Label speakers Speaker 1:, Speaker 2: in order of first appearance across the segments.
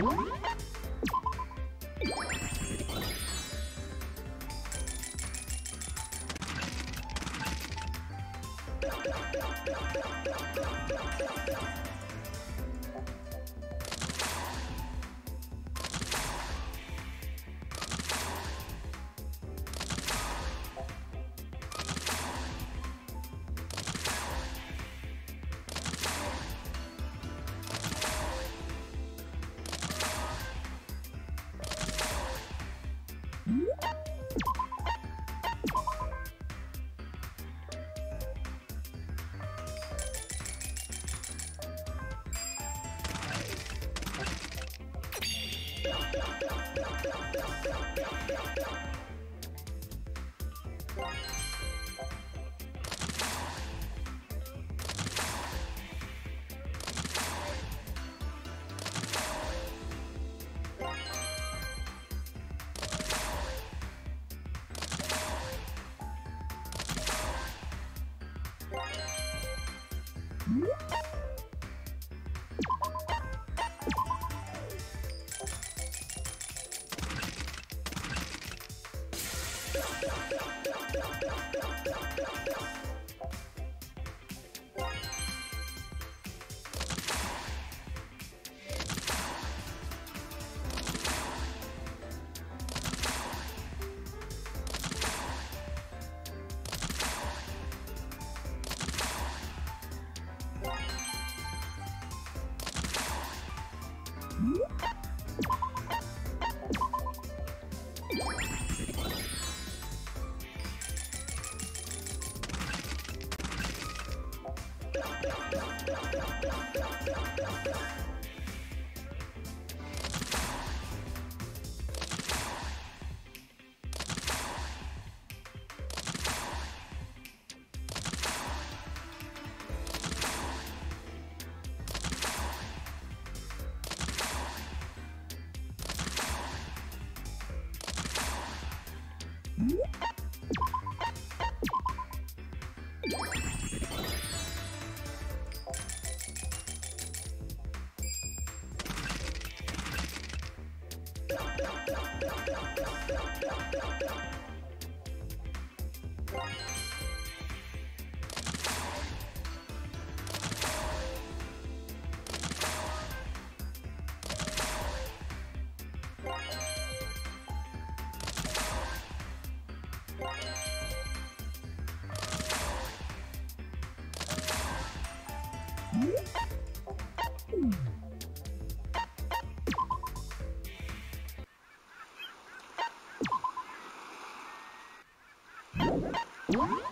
Speaker 1: What? What?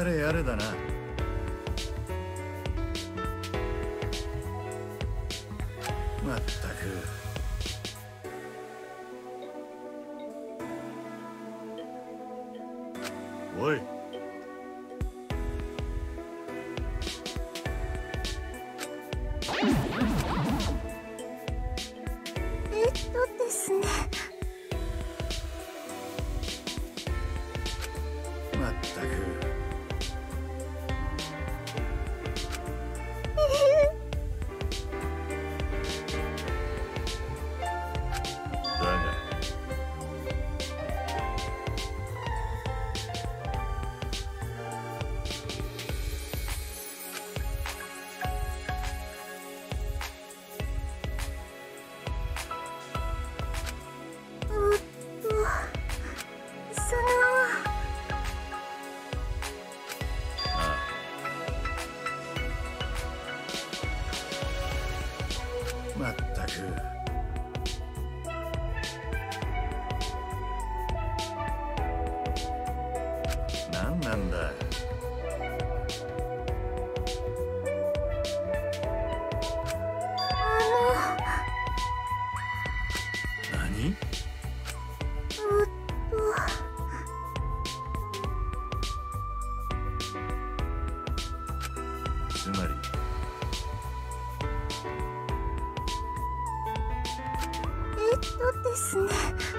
Speaker 1: やれやれだな。
Speaker 2: ですね。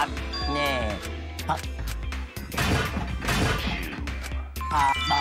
Speaker 3: าดแน่อ่าอ่า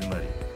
Speaker 1: つまり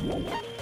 Speaker 2: Whoa.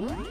Speaker 2: Música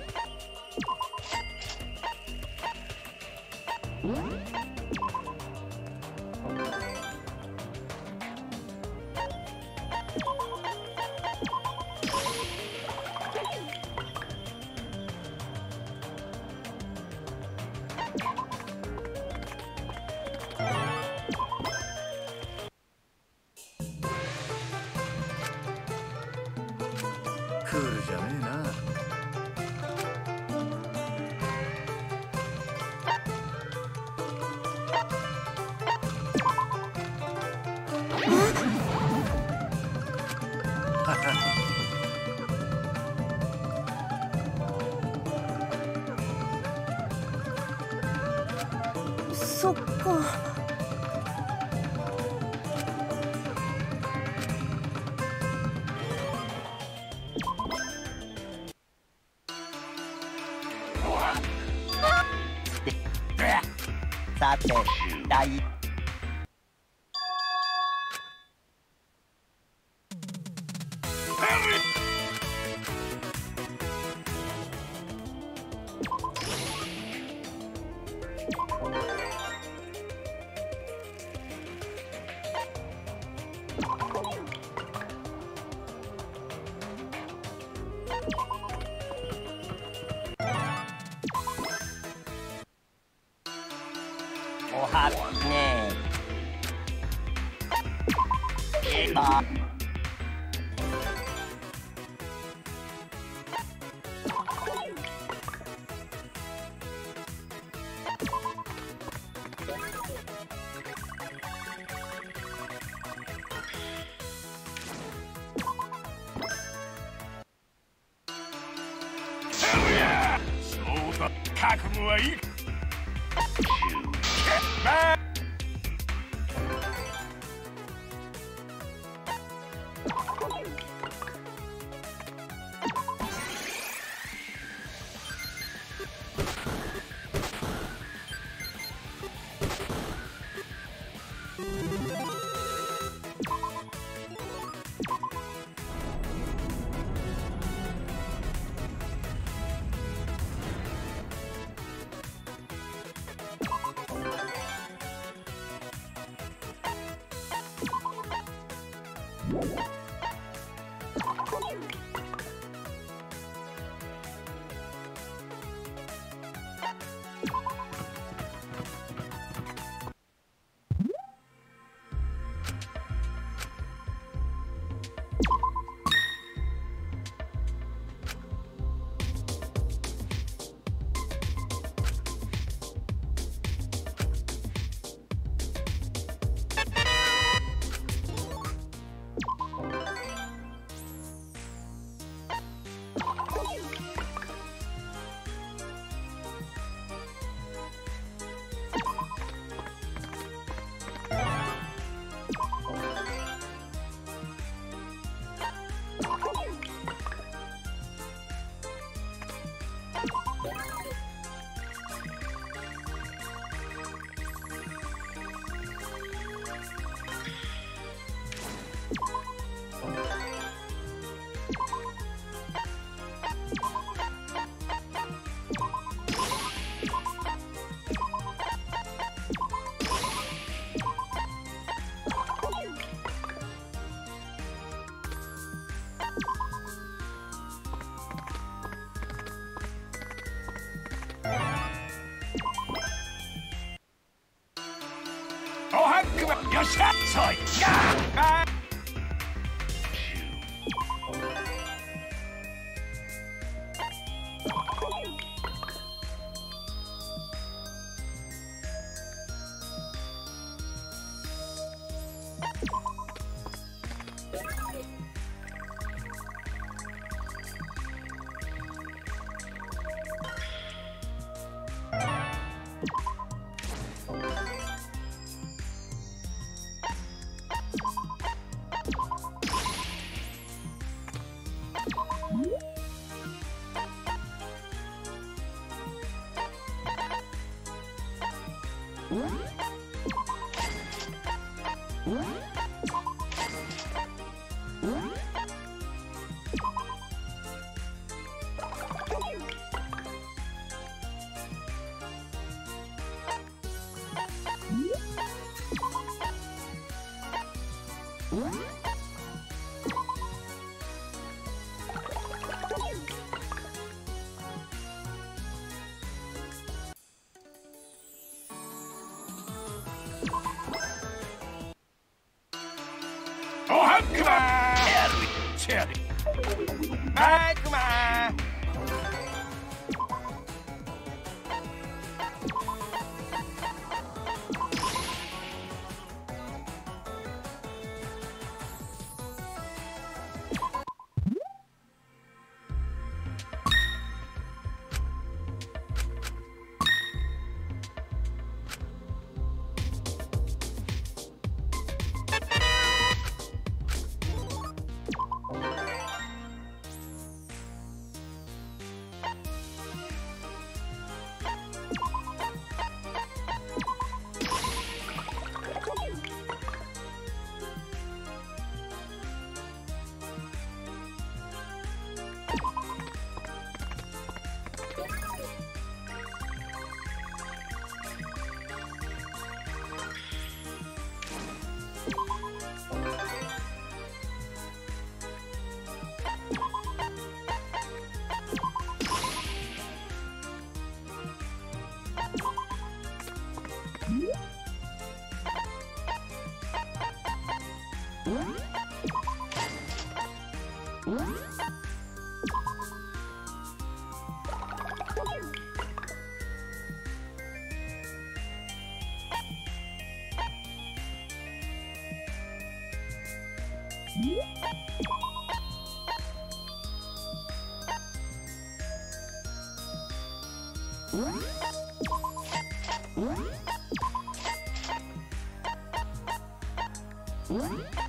Speaker 3: What?